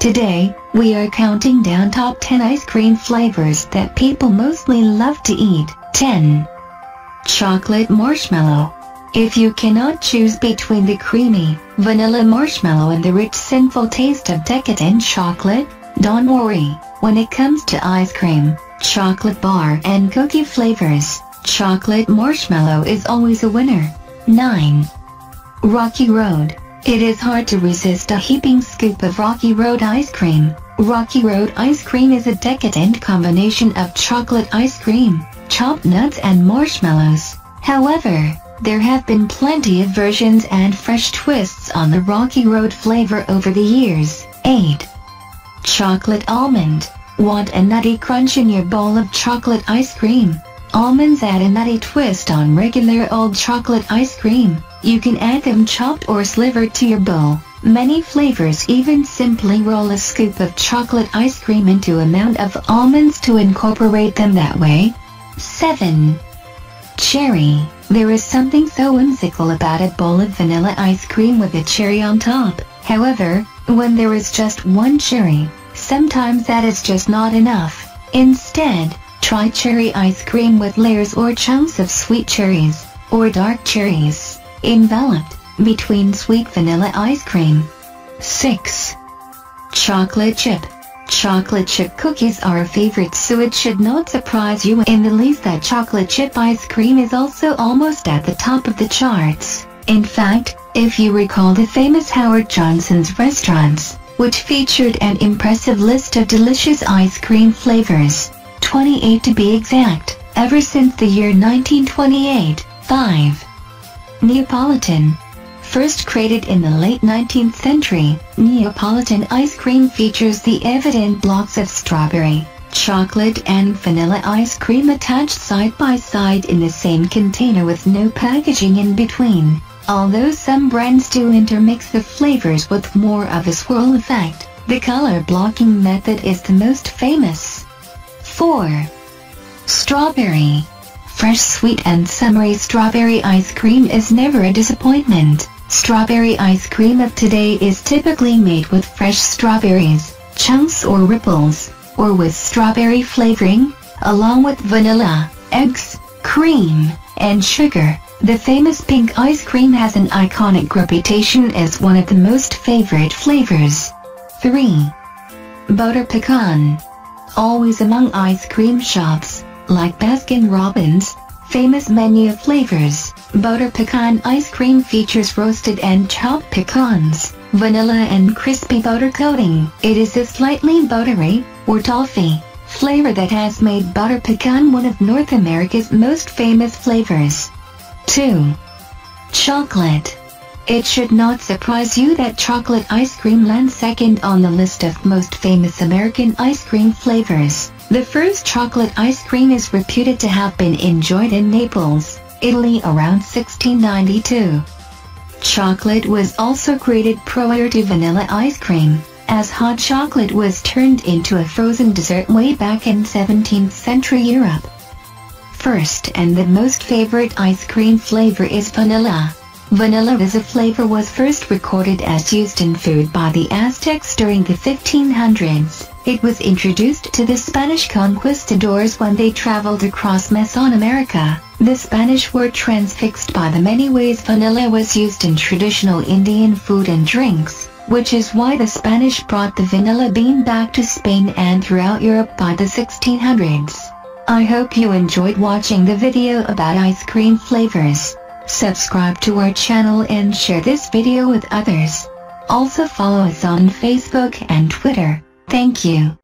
Today, we are counting down top 10 ice cream flavors that people mostly love to eat. 10. Chocolate Marshmallow. If you cannot choose between the creamy, vanilla marshmallow and the rich sinful taste of decadent chocolate, don't worry, when it comes to ice cream, chocolate bar and cookie flavors, chocolate marshmallow is always a winner. 9. Rocky Road. It is hard to resist a heaping scoop of Rocky Road ice cream. Rocky Road ice cream is a decadent combination of chocolate ice cream, chopped nuts and marshmallows. However, there have been plenty of versions and fresh twists on the Rocky Road flavor over the years. 8. Chocolate Almond. Want a nutty crunch in your bowl of chocolate ice cream? Almonds add a nutty twist on regular old chocolate ice cream. You can add them chopped or slivered to your bowl. Many flavors even simply roll a scoop of chocolate ice cream into a mound of almonds to incorporate them that way. 7. Cherry. There is something so whimsical about a bowl of vanilla ice cream with a cherry on top. However, when there is just one cherry, sometimes that is just not enough. Instead, try cherry ice cream with layers or chunks of sweet cherries, or dark cherries, enveloped between sweet vanilla ice cream. 6. Chocolate chip. Chocolate chip cookies are a favorite so it should not surprise you in the least that chocolate chip ice cream is also almost at the top of the charts. In fact, if you recall the famous Howard Johnson's restaurants, which featured an impressive list of delicious ice cream flavors, 28 to be exact, ever since the year 1928. 5. Neapolitan. First created in the late 19th century, Neapolitan ice cream features the evident blocks of strawberry, chocolate and vanilla ice cream attached side by side in the same container with no packaging in between. Although some brands do intermix the flavors with more of a swirl effect, the color blocking method is the most famous. 4. Strawberry. Fresh sweet and summery strawberry ice cream is never a disappointment. Strawberry ice cream of today is typically made with fresh strawberries, chunks or ripples, or with strawberry flavoring, along with vanilla, eggs, cream, and sugar. The famous pink ice cream has an iconic reputation as one of the most favorite flavors. 3. Butter Pecan. Always among ice cream shops, like Baskin Robbins, famous menu flavors. Butter pecan ice cream features roasted and chopped pecans, vanilla and crispy butter coating. It is a slightly buttery, or toffee, flavor that has made butter pecan one of North America's most famous flavors. 2. Chocolate. It should not surprise you that chocolate ice cream lands second on the list of most famous American ice cream flavors. The first chocolate ice cream is reputed to have been enjoyed in Naples, Italy around 1692. Chocolate was also created prior to vanilla ice cream, as hot chocolate was turned into a frozen dessert way back in 17th century Europe. First and the most favorite ice cream flavor is vanilla. Vanilla as a flavor was first recorded as used in food by the Aztecs during the 1500s. It was introduced to the Spanish conquistadors when they traveled across Mesoamerica. The Spanish were transfixed by the many ways vanilla was used in traditional Indian food and drinks, which is why the Spanish brought the vanilla bean back to Spain and throughout Europe by the 1600s. I hope you enjoyed watching the video about ice cream flavors. Subscribe to our channel and share this video with others. Also follow us on Facebook and Twitter. Thank you.